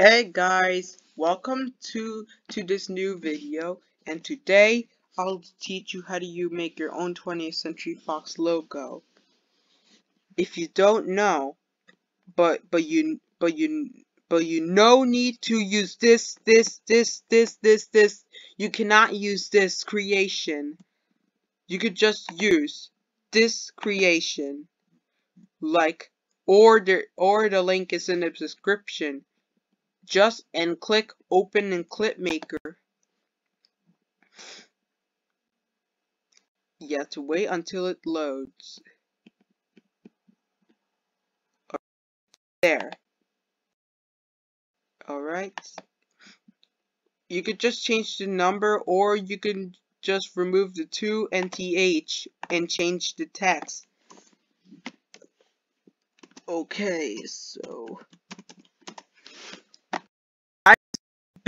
Hey guys, welcome to to this new video. And today I'll teach you how to you make your own 20th Century Fox logo. If you don't know, but but you but you but you no need to use this this this this this this. You cannot use this creation. You could just use this creation. Like or the or the link is in the description just and click open in Clipmaker. You have to wait until it loads. There. Alright. You could just change the number or you can just remove the 2 and TH and change the text. Okay, so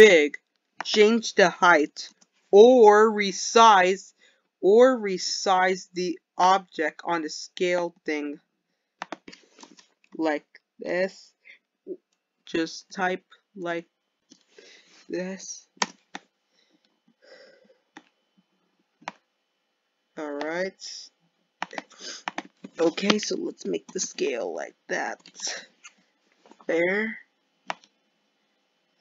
big, change the height, or resize, or resize the object on the scale thing. Like this. Just type like this. Alright. Okay, so let's make the scale like that. There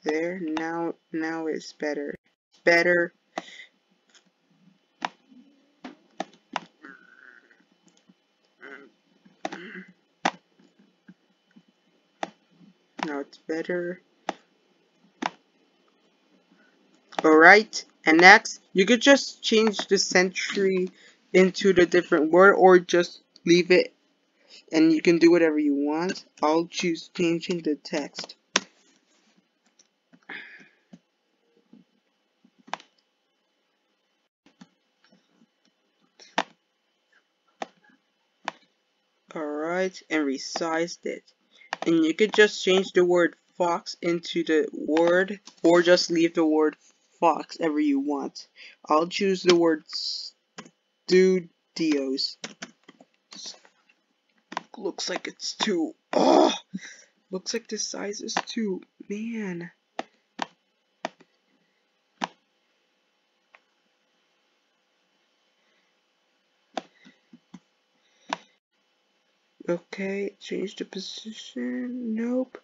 there now now it's better. Better. Now it's better. Alright and next you could just change the century into the different word or just leave it and you can do whatever you want. I'll choose changing the text Alright, and resized it. And you could just change the word fox into the word, or just leave the word fox ever you want. I'll choose the word studios. Looks like it's too, oh, looks like the size is too, man. Okay, change the position. Nope.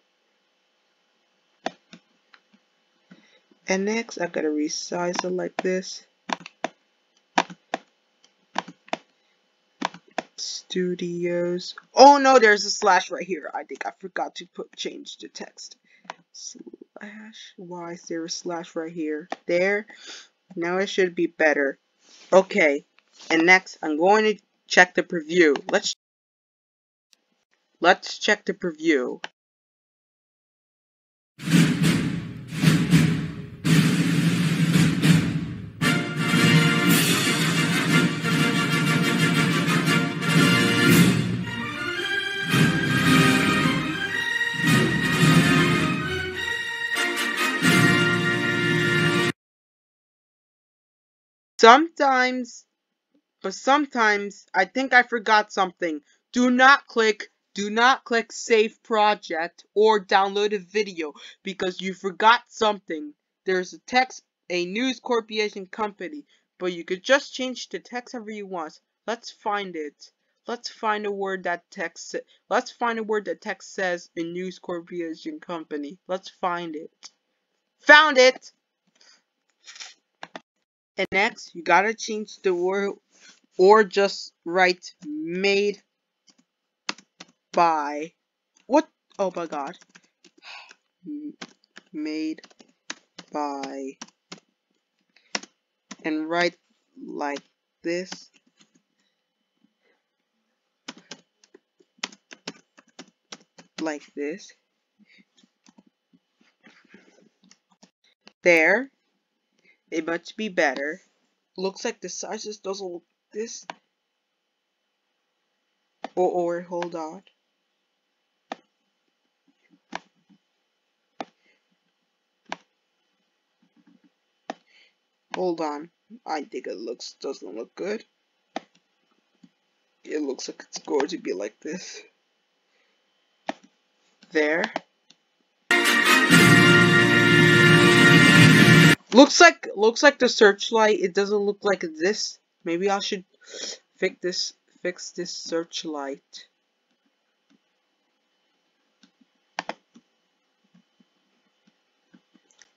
And next, I gotta resize it like this. Studios. Oh no, there's a slash right here. I think I forgot to put change the text. Slash. Why is there a slash right here? There. Now it should be better. Okay. And next, I'm going to check the preview. Let's Let's check the preview. Sometimes, but sometimes, I think I forgot something. Do not click do not click Save Project or download a video because you forgot something. There's a text, a News Corporation company, but you could just change the text however you want. Let's find it. Let's find a word that text. Let's find a word that text says a News Corporation company. Let's find it. Found it. And next, you gotta change the word or just write made by what? Oh my god. Made by. And write like this. Like this. There. It must be better. Looks like the sizes doesn't look this. Or, or hold on Hold on. I think it looks doesn't look good. It looks like it's going to be like this. There. Looks like looks like the searchlight. It doesn't look like this. Maybe I should fix this fix this searchlight.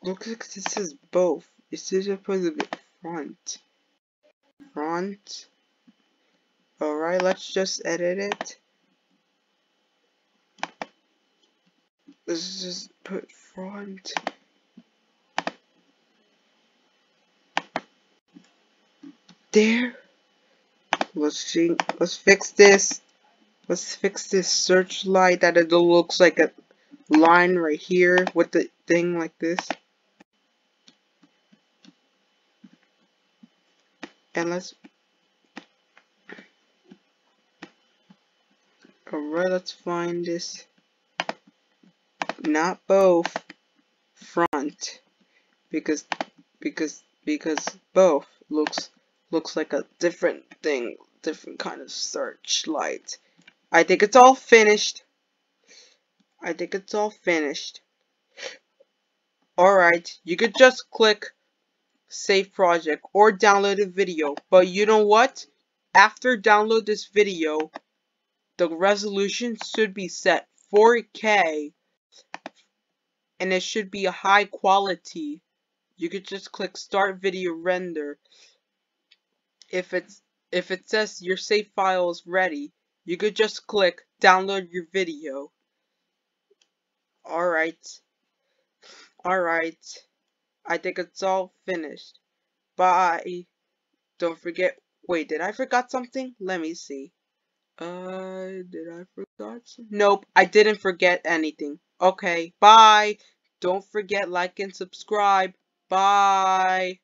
Looks like this is both. Is this supposed to be front? Front. Alright, let's just edit it. Let's just put front. There. Let's see. Let's fix this. Let's fix this searchlight that it looks like a line right here with the thing like this. And let's Alright, let's find this. Not both front because because because both looks looks like a different thing, different kind of searchlight. I think it's all finished. I think it's all finished. Alright, you could just click save project or download a video. But you know what? After download this video, the resolution should be set 4K and it should be a high quality. You could just click start video render if it's if it says your save file is ready, you could just click download your video. Alright. Alright. I think it's all finished. Bye. Don't forget. Wait, did I forgot something? Let me see. Uh, did I forgot something? Nope, I didn't forget anything. Okay, bye. Don't forget like and subscribe. Bye.